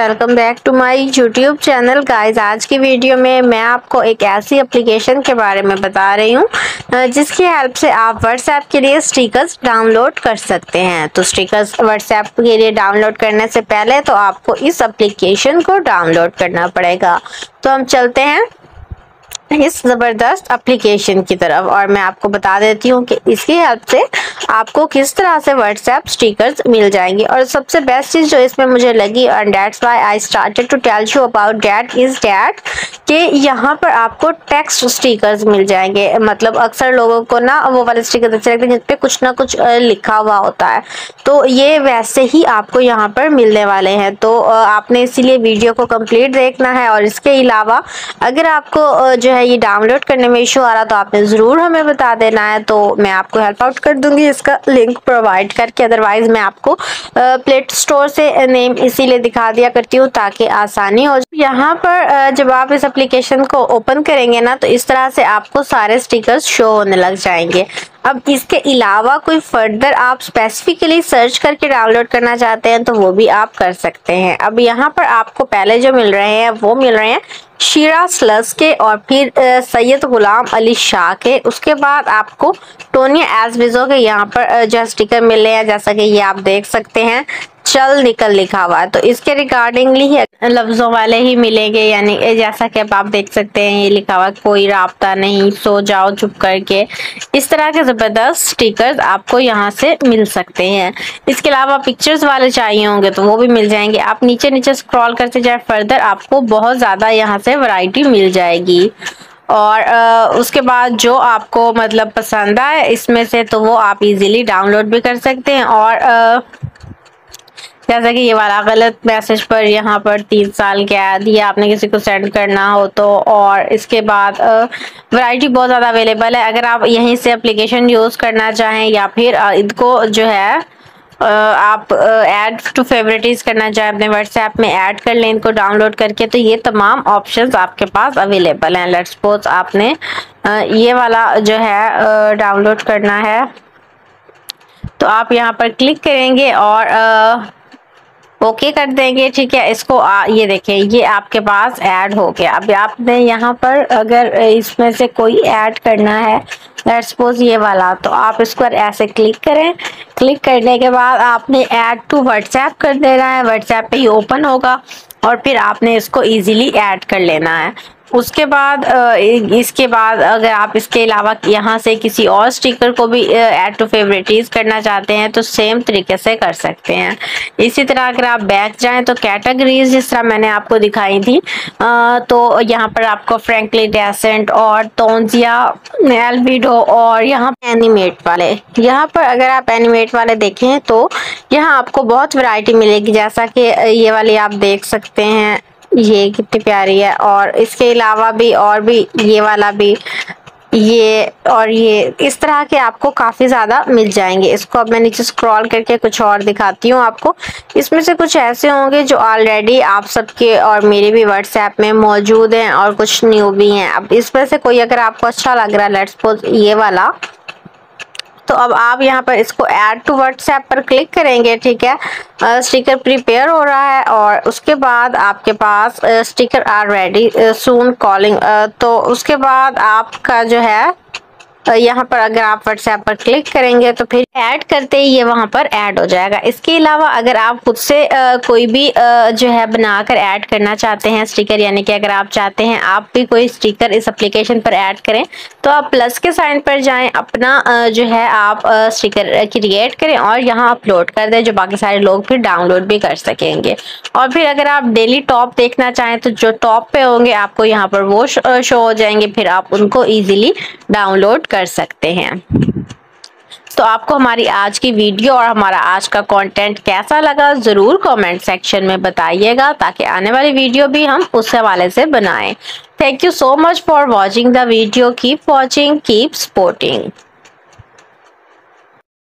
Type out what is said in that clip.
Welcome back to my YouTube channel. Guys, आज की video में मैं आपको एक ऐसी एप्लीकेशन के बारे में बता रही हूँ जिसकी हेल्प से आप व्हाट्सएप के लिए स्टिकर्स डाउनलोड कर सकते हैं। तो स्टिकर्स व्हाट्सएप के लिए डाउनलोड करने से पहले तो आपको इस एप्लीकेशन को डाउनलोड करना पड़ेगा। तो हम चलते हैं। इस ज़बरदस्त एप्लीकेशन की तरफ़ और मैं आपको बता देती हूँ कि इसकी हेल्प से आपको किस तरह से व्हाट्सएप स्टिकर्स मिल जाएँगे। और सबसे बेस्ट चीज़ जो इसमें मुझे लगी और that's why I started to tell you about that is that कि यहाँ पर आपको टेक्स्ट स्टिकर्स मिल जाएँगे। मतलब अक्सर लोगों को ना वो वाले स्टिकर्स अच्छे लगते हैं जिसपे कुछ ना कुछ लिखा हुआ होता है। तो ये वैसे ही आपको यहाँ पर मिलने वाले हैं। तो आपने इसीलिए वीडियो को कंप्लीट देखना है और इसके अलावा अगर आपको जो है ये डाउनलोड करने में इशू आ रहा तो आपने ज़रूर हमें बता देना है। तो मैं आपको हेल्प आउट कर दूँगी इसका लिंक प्रोवाइड करके। अदरवाइज़ मैं आपको प्ले स्टोर से नेम इसीलिए दिखा दिया करती हूँ, ताकि आसानी हो यहाँ पर जब आप इस एप्लीकेशन को ओपन करेंगे ना तो इस तरह से आपको सारे स्टिकर्स शो होने लग जाएँगे। अब इसके अलावा कोई फर्दर आप स्पेसिफिकली सर्च करके डाउनलोड करना चाहते हैं तो वो भी आप कर सकते हैं। अब यहाँ पर आपको पहले जो मिल रहे हैं, वो मिल रहे हैं शीरा स्लस के और फिर सैयद गुलाम अली शाह के। उसके बाद आपको टोनिया एजविजो के यहाँ पर जो स्टिकर मिले हैं, जैसा कि ये आप देख सकते हैं। चल निकल लिखा हुआ है। तो इसके रिगार्डिंगली ही लफ्जों वाले ही मिलेंगे, यानी जैसा कि आप देख सकते हैं, ये लिखा हुआ कोई रबता नहीं, सो जाओ चुप करके। इस तरह के ज़बरदस्त स्टिकर्स आपको यहाँ से मिल सकते हैं। इसके अलावा पिक्चर्स वाले चाहिए होंगे तो वो भी मिल जाएँगे। आप नीचे नीचे स्क्रॉल करते जाए फर्दर आपको बहुत ज़्यादा यहाँ से वैरायटी मिल जाएगी। और उसके बाद जो आपको मतलब पसंद आए, इसमें से तो वो आप इजीली डाउनलोड भी कर सकते हैं। और जैसा कि ये वाला गलत मैसेज पर यहाँ पर तीन साल के ऐड या आपने किसी को सेंड करना हो तो और इसके बाद वैरायटी बहुत ज़्यादा अवेलेबल है। अगर आप यहीं से एप्लीकेशन यूज़ करना चाहें या फिर इनको जो है आप ऐड टू फेवरेटिज करना चाहें, अपने व्हाट्सएप में ऐड कर लें, इनको डाउनलोड करके तो ये तमाम ऑप्शंस आपके पास अवेलेबल हैं। लेट्स सपोज़ आपने ये वाला जो है डाउनलोड करना है। तो आप यहाँ पर क्लिक करेंगे और ओके कर देंगे ठीक है? इसको आ, ये देखें ये आपके पास ऐड हो गया। अब आपने यहाँ पर अगर इसमें से कोई ऐड करना है सपोज़ ये वाला तो आप इसको ऐसे क्लिक करें। क्लिक करने के बाद आपने ऐड टू व्हाट्सएप कर देना है। व्हाट्सएप पे ही ओपन होगा और फिर आपने इसको इजीली ऐड कर लेना है। उसके बाद इसके बाद अगर आप इसके अलावा यहाँ से किसी और स्टिकर को भी ऐड टू फेवरेटिज करना चाहते हैं तो सेम तरीके से कर सकते हैं। इसी तरह अगर आप बैक जाएँ तो कैटेगरीज जिस तरह मैंने आपको दिखाई थी तो यहाँ पर आपको फ्रेंकली डेसेंट और तोजिया एलविडो और यहाँ एनिमेट वाले। यहाँ पर अगर आप एनिमेट वाले देखें तो यहाँ आपको बहुत वैरायटी मिलेगी, जैसा कि ये वाली आप देख सकते हैं। ये कितनी प्यारी है और इसके अलावा भी और भी ये वाला भी, ये और ये, इस तरह के आपको काफ़ी ज़्यादा मिल जाएँगे। इसको अब मैं नीचे स्क्रॉल करके कुछ और दिखाती हूँ आपको। इसमें से कुछ ऐसे होंगे जो ऑलरेडी आप सबके और मेरे भी व्हाट्सएप में मौजूद हैं और कुछ न्यू भी हैं। अब इसमें से कोई अगर आपको अच्छा लग रहा है लेट्स ये वाला तो अब आप यहाँ पर इसको ऐड टू व्हाट्सएप पर क्लिक करेंगे, ठीक है? स्टिकर प्रिपेयर हो रहा है और उसके बाद आपके पास sticker are ready soon calling तो उसके बाद आपका जो है यहाँ पर अगर आप व्हाट्सएप पर क्लिक करेंगे तो फिर ऐड करते ही ये वहाँ पर ऐड हो जाएगा। इसके अलावा अगर आप खुद से आ, कोई भी आ, जो है बनाकर ऐड करना चाहते हैं स्टिकर यानी कि अगर आप चाहते हैं आप भी कोई स्टिकर इस एप्लीकेशन पर ऐड करें तो आप प्लस के साइन पर जाएँ अपना आ, जो है आप स्टिकर क्रिएट करें और यहाँ अपलोड कर दें जो बाकी सारे लोग फिर डाउनलोड भी कर सकेंगे। और फिर अगर आप डेली टॉप देखना चाहें तो जो टॉप पे होंगे आपको यहाँ पर वो शो हो जाएँगे फिर आप उनको ईजिली डाउनलोड कर सकते हैं। तो आपको हमारी आज की वीडियो और हमारा आज का कंटेंट कैसा लगा, ज़रूर कमेंट सेक्शन में बताइएगा, ताकि आने वाली वीडियो भी हम उस हवाले से बनाएँ। Thank you so much for watching the video keep watching keep supporting